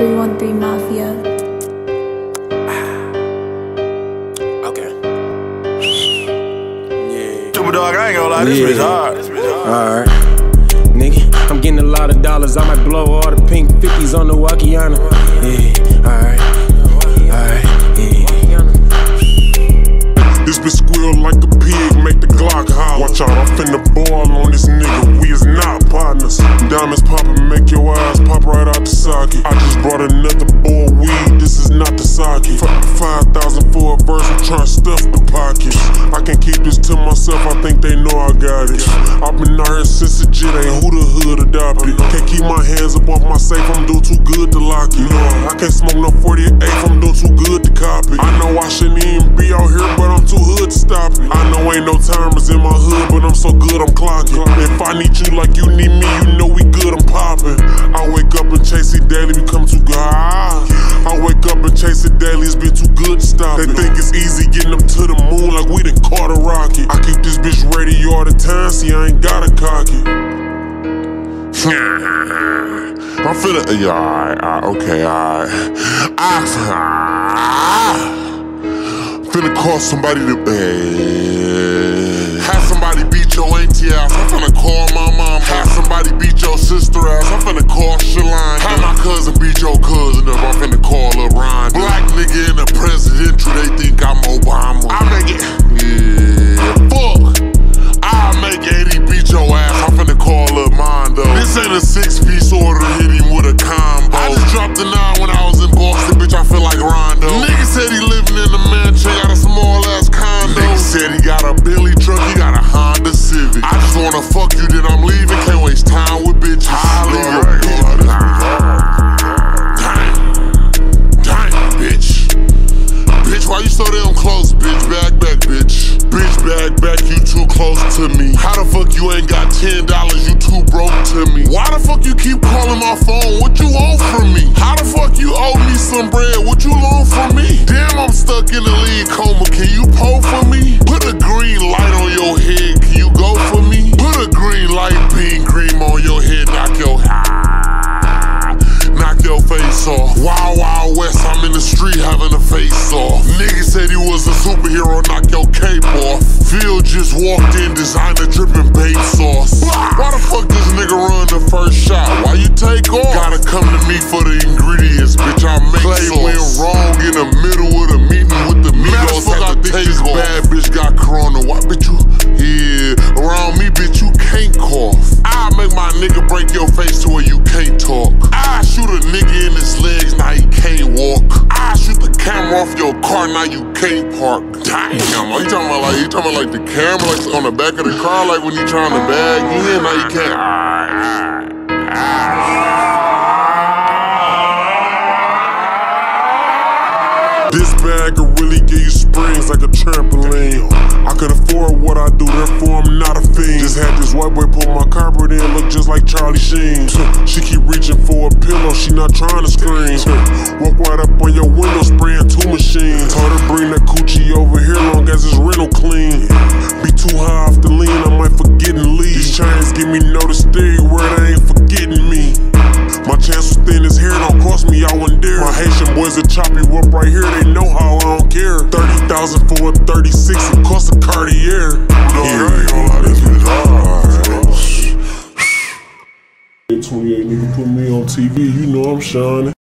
313 Mafia. Okay. Yeah. Super dog, I ain't gonna lie, this Yeah. bitch hard. This bitch hard. Alright. Nigga, I'm getting a lot of dollars. I might blow all the pink 50s on the Wakiana. Yeah, alright. Alright, yeah. This bitch squeal like a pig, make the Glock holler. Watch out, I'm finna ball on this nigga. We is not partners. Diamonds poppin', make your eyes pop right out the socket. I just brought another boy weed. This is not the socket. Five thousand for a verse. I'm tryna stuff the pockets. I can keep this to myself. I think they know I got it. I've been out here since the jit ain't who the hood adopted. Can't keep my hands up off my safe. I'm doing too good to lock it. I can't smoke no 48. Ain't no timers in my hood, but I'm so good I'm clocking. If I need you like you need me, you know we good, I'm popping. I wake up and chase it daily, become too good. I wake up and chase it daily, it's been too good to stop They think it's easy getting them to the moon like we done caught a rocket. I keep this bitch ready all the time, see I ain't gotta cock it. I'm feeling, yeah, alright, alright, okay, alright. I, finna call somebody to bed. Close to me. How the fuck you ain't got ten dollars? You too broke to me. Why the fuck you keep calling my phone? What you want from me? How the fuck you designer dripping babe sauce. Why the fuck this nigga run the first shot? Why you take off? Gotta come to me for the ingredients, bitch. I make Clay sauce. went wrong in the middle of the meeting with the Migos. Had to take this bad bitch got corona. Why, bitch, you? Yeah, around me, bitch, you can't cough. I make my nigga break your face to where you can't talk. I shoot a nigga in his car, now you can't park. Damn, are you talking about like you talking about like the camera like on the back of the car, like when you trying to bag in, now you can't. This bag will really give you springs like a trampoline. I could afford what I do, therefore I'm not a fiend. Just had this white boy pull my carpet in, look just like Charlie Sheen. She keep reaching for a pillow, she not trying to scream. Walk right up on your window, machines. Told her bring that coochie over here, long as it's rental clean. Be too high off the lean, I might forget and leave. These chains give me no to stay where they ain't forgetting me. My chance was thin as hair, don't cost me, I wasn't there. My Haitian boys will chop you up right here, they know how I don't care. 30,000 for a 36, it costs a Cartier. Yeah. I ain't gonna lie, this bitch 28 nigga put me on TV, you know I'm shining.